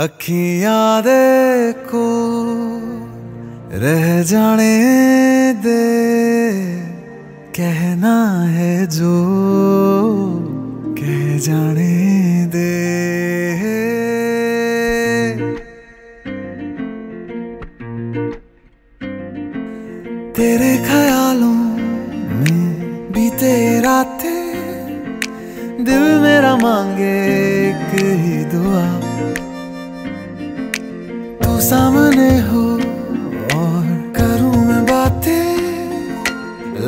अखियाँ दे को रह जाने दे। कहना है जो, कह जाने दे। तेरे ख्यालों में बीते रातें दिल मेरा मांगे एक ही दुआ। सामने हो और करूँ मैं बातें।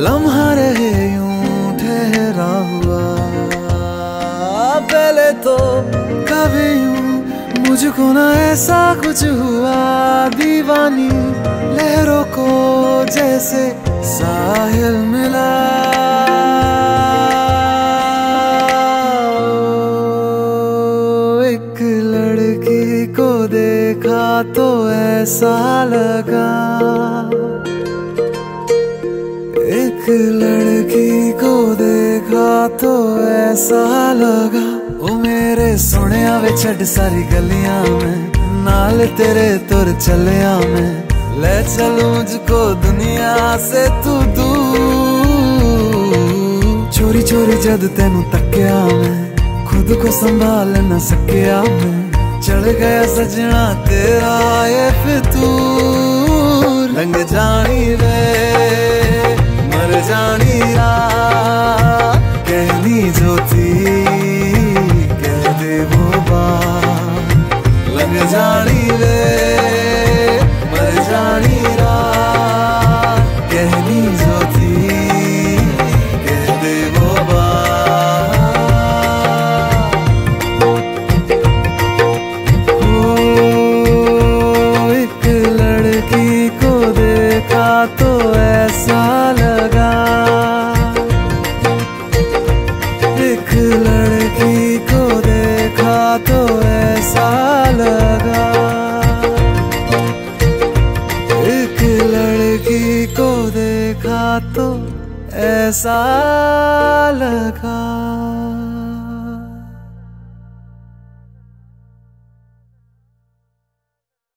लम्हा रहे यूँ ठहरा हुआ। पहले तो कभी यूँ मुझको ना ऐसा कुछ हुआ। दीवानी लहरों को जैसे साहिल मिला। देखा तो ऐसा लगा। एक लड़की को देखा तो ऐसा लगा। ओ मेरे सुने वे छड़ सारी गलियाँ में, नाल तेरे तुर चलिया मैं। ले चलू मुझको दुनिया से तू दूर। चोरी चोरी जद तेन तकिया मैं, खुद को संभाल न सकिया मैं। चढ़ गया सजना तेरा ये फितूर। रंग जानी रे, मर जानी रा। कहनी जो थी कह दे वो बात। लग जानी रे तो ऐसा लगा।